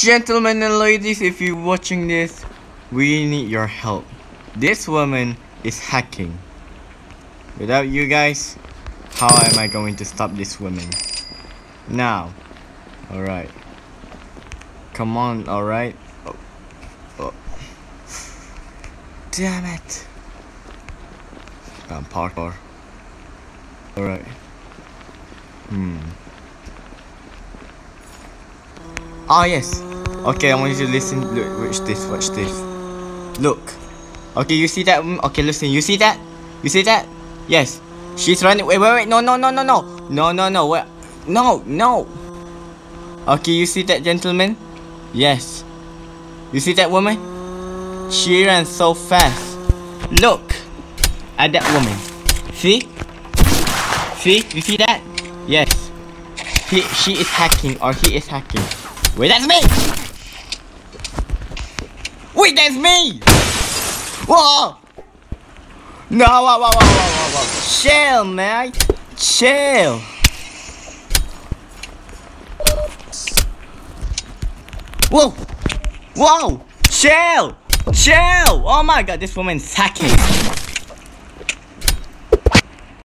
Gentlemen and ladies, if you're watching this, we need your help. This woman is hacking. Without you guys, how am I going to stop this woman? Now. Alright. Come on, alright? Oh. Oh. Damn it. I'm parkour. Alright. Hmm. Ah yes. Okay, I want you to listen. Look, watch this. Watch this. Look. Okay, you see that? Mm, okay, listen. You see that? You see that? Yes. She's running. Wait, wait, wait. No, no, no, no, no. No, no, no. Wait. No, no. Okay, you see that gentleman? Yes. You see that woman? She ran so fast. Look at that woman. See? See? You see that? Yes. He, she is hacking or he is hacking. Wait, that's me! Wait, that's me! Whoa! No, whoa, whoa, whoa, whoa, whoa. Chill, man. Chill. Whoa! Whoa! Chill! Chill! Oh my god, this woman's hacking.